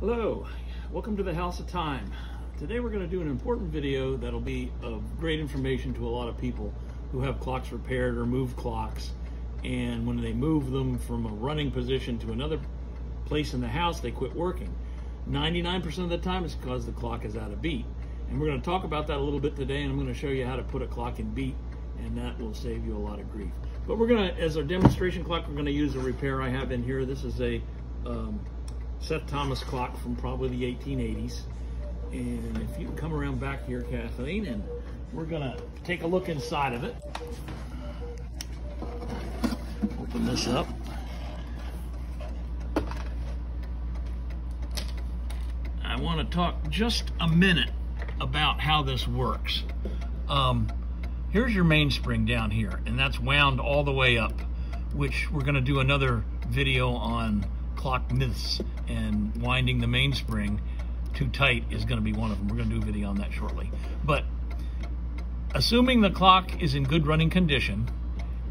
Hello, welcome to the House of Time. Today we're going to do an important video that'll be of great information to a lot of people who have clocks repaired or move clocks and when they move them from a running position to another place in the house they quit working. 99% of the time it's because the clock is out of beat. And we're going to talk about that a little bit today and I'm going to show you how to put a clock in beat and that will save you a lot of grief. But we're going to, as our demonstration clock, we're going to use a repair I have in here. This is a um, Seth Thomas clock from probably the 1880s. And if you come around back here, Kathleen, and we're gonna take a look inside of it. Open this up. I want to talk just a minute about how this works. Um, here's your mainspring down here, and that's wound all the way up, which we're to do another video on clock myths and winding the mainspring too tight is going to be one of them. We're going to do a video on that shortly. But assuming the clock is in good running condition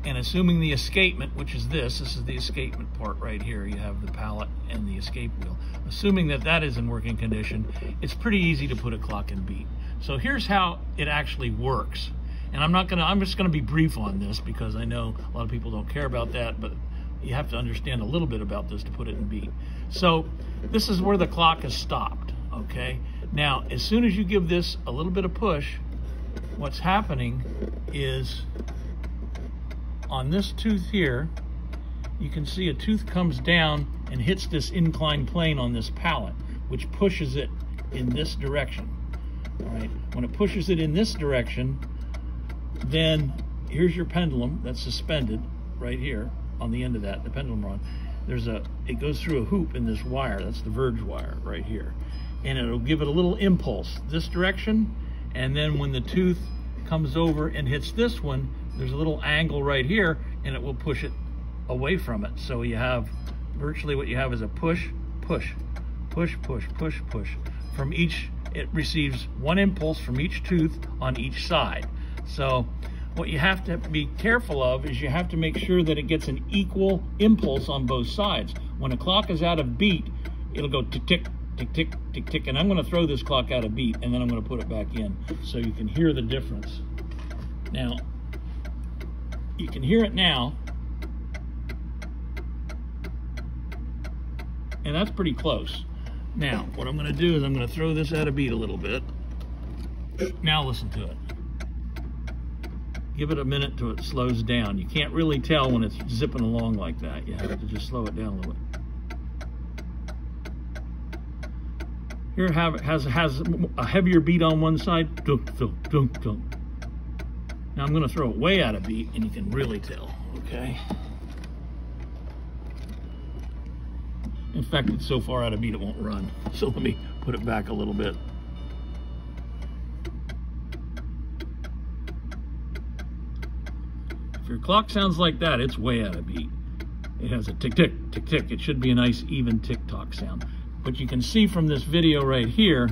and assuming the escapement, which is this, this is the escapement part right here. You have the pallet and the escape wheel. Assuming that that is in working condition, it's pretty easy to put a clock in beat. So here's how it actually works. And I'm not gonna, I'm just gonna be brief on this because I know a lot of people don't care about that, but you have to understand a little bit about this to put it in beat. So this is where the clock is stopped, okay? Now, as soon as you give this a little bit of push, what's happening is on this tooth here, you can see a tooth comes down and hits this inclined plane on this pallet, which pushes it in this direction. All right, when it pushes it in this direction, then here's your pendulum that's suspended right here on the end of that, the pendulum rod, there's a, it goes through a hoop in this wire. That's the verge wire right here. And it'll give it a little impulse this direction. And then when the tooth comes over and hits this one, there's a little angle right here and it will push it away from it. So you have virtually what you have is a push, push, push, push, push, push. From each, it receives one impulse from each tooth on each side. So what you have to be careful of is you have to make sure that it gets an equal impulse on both sides. When a clock is out of beat, it'll go tick, tick, tick, tick, tick, tick, and I'm gonna throw this clock out of beat and then I'm gonna put it back in so you can hear the difference. Now, you can hear it now, and that's pretty close. Now, what I'm gonna do is I'm gonna throw this out of beat a little bit. Now listen to it give it a minute till it slows down. You can't really tell when it's zipping along like that. You have to just slow it down a little bit. Here have, has, has a heavier beat on one side. Dunk, dunk, dunk, dunk. Now I'm gonna throw it way out of beat and you can really tell, okay? In fact, it's so far out of beat it won't run. So let me put it back a little bit. If your clock sounds like that, it's way out of beat. It has a tick, tick, tick, tick. It should be a nice even tick-tock sound. But you can see from this video right here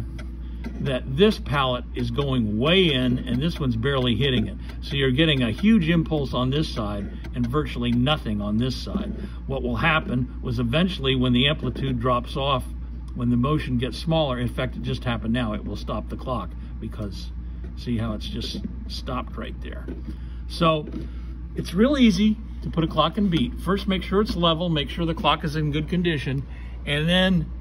that this pallet is going way in and this one's barely hitting it. So you're getting a huge impulse on this side and virtually nothing on this side. What will happen was eventually when the amplitude drops off, when the motion gets smaller, in fact, it just happened now, it will stop the clock because see how it's just stopped right there. So it's real easy to put a clock in beat. First, make sure it's level, make sure the clock is in good condition, and then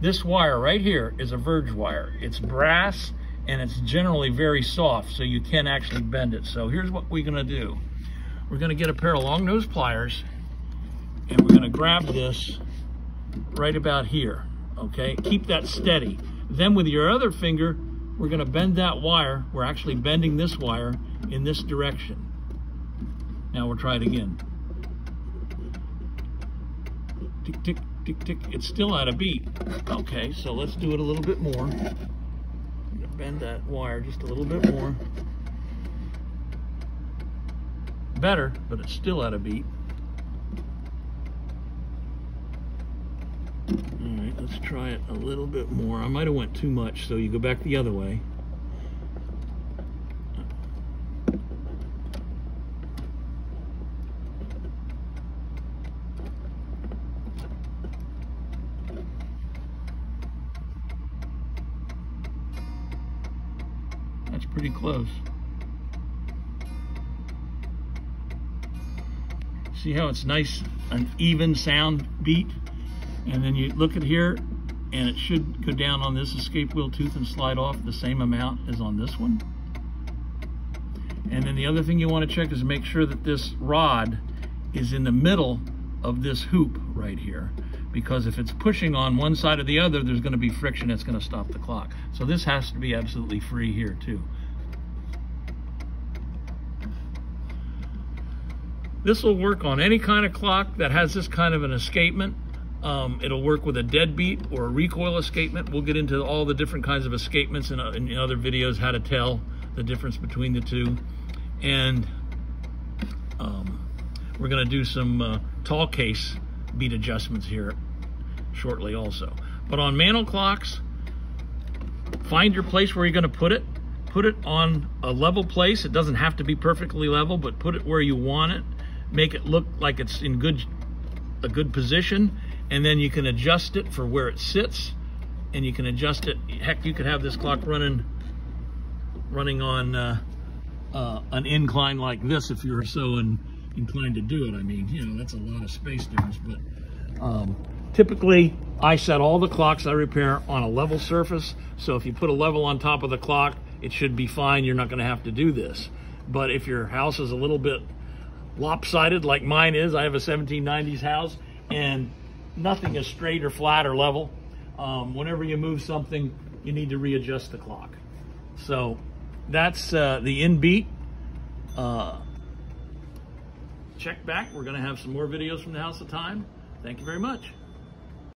this wire right here is a verge wire. It's brass and it's generally very soft, so you can actually bend it. So here's what we're gonna do. We're gonna get a pair of long nose pliers and we're gonna grab this right about here, okay? Keep that steady. Then with your other finger, we're gonna bend that wire. We're actually bending this wire in this direction. Now we'll try it again. Tick, tick, tick, tick. It's still out of beat. Okay, so let's do it a little bit more. Bend that wire just a little bit more. Better, but it's still out of beat. All right, let's try it a little bit more. I might have went too much, so you go back the other way. That's pretty close. See how it's nice, an even sound beat? And then you look at here, and it should go down on this escape wheel tooth and slide off the same amount as on this one. And then the other thing you want to check is make sure that this rod is in the middle of this hoop right here. Because if it's pushing on one side or the other, there's going to be friction that's going to stop the clock. So this has to be absolutely free here too. This will work on any kind of clock that has this kind of an escapement. Um, it'll work with a deadbeat or a recoil escapement. We'll get into all the different kinds of escapements in, in other videos, how to tell the difference between the two. And um, we're gonna do some uh, tall case beat adjustments here shortly also. But on mantle clocks, find your place where you're gonna put it. Put it on a level place. It doesn't have to be perfectly level, but put it where you want it. Make it look like it's in good a good position and then you can adjust it for where it sits and you can adjust it heck you could have this clock running running on uh, uh, an incline like this if you're so in, inclined to do it I mean you know that's a lot of space difference but um, typically I set all the clocks I repair on a level surface so if you put a level on top of the clock it should be fine you're not going to have to do this but if your house is a little bit lopsided like mine is I have a 1790s house and nothing is straight or flat or level. Um, whenever you move something, you need to readjust the clock. So that's uh, the in beat. Uh, check back. We're going to have some more videos from the House of Time. Thank you very much.